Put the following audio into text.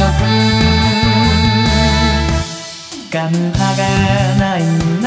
sắp Cảm ơn các anh.